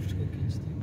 görüştük o gençliği.